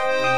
you